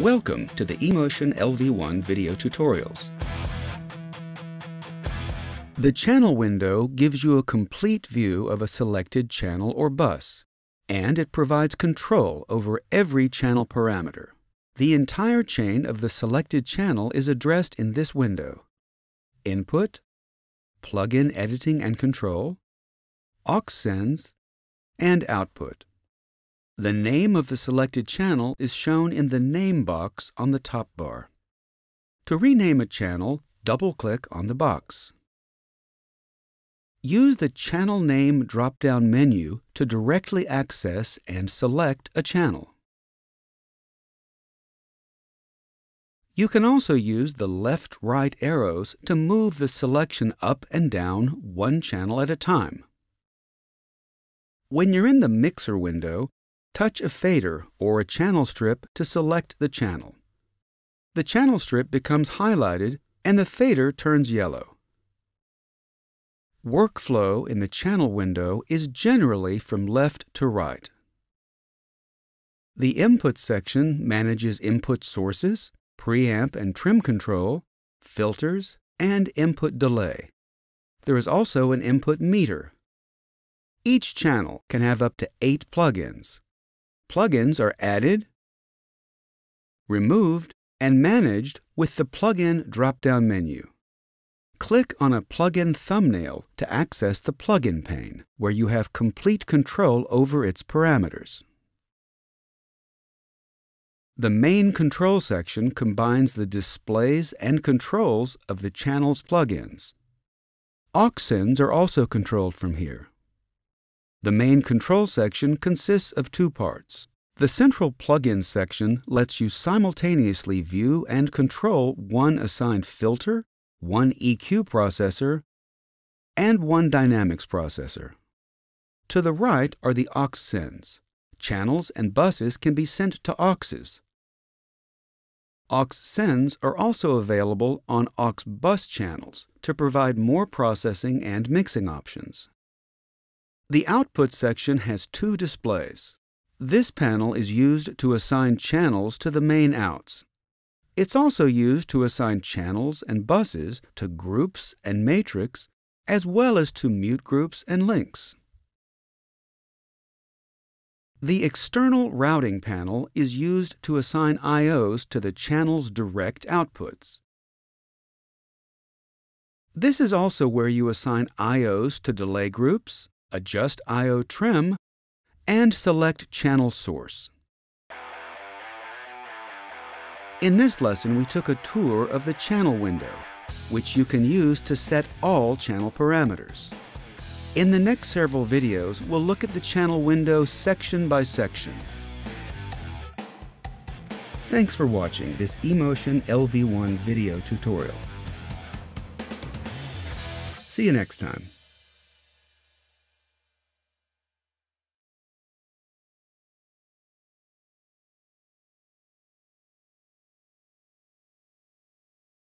Welcome to the eMotion LV1 video tutorials. The channel window gives you a complete view of a selected channel or bus, and it provides control over every channel parameter. The entire chain of the selected channel is addressed in this window. Input, plug-in editing and control, aux sends, and output. The name of the selected channel is shown in the name box on the top bar. To rename a channel, double-click on the box. Use the Channel Name drop-down menu to directly access and select a channel. You can also use the left-right arrows to move the selection up and down one channel at a time. When you're in the Mixer window, Touch a fader or a channel strip to select the channel. The channel strip becomes highlighted and the fader turns yellow. Workflow in the channel window is generally from left to right. The Input section manages input sources, preamp and trim control, filters, and input delay. There is also an input meter. Each channel can have up to eight plugins. Plugins are added, removed, and managed with the Plugin drop-down menu. Click on a plugin thumbnail to access the plugin pane, where you have complete control over its parameters. The main control section combines the displays and controls of the channel's plugins. Aux sends are also controlled from here. The main control section consists of two parts. The central plugin section lets you simultaneously view and control one assigned filter, one EQ processor, and one dynamics processor. To the right are the aux sends. Channels and buses can be sent to auxes. Aux sends are also available on aux bus channels to provide more processing and mixing options. The output section has two displays. This panel is used to assign channels to the main outs. It's also used to assign channels and buses to groups and matrix, as well as to mute groups and links. The external routing panel is used to assign IOs to the channel's direct outputs. This is also where you assign IOs to delay groups, adjust I.O. trim, and select channel source. In this lesson, we took a tour of the channel window, which you can use to set all channel parameters. In the next several videos, we'll look at the channel window section by section. Thanks for watching this eMotion LV1 video tutorial. See you next time.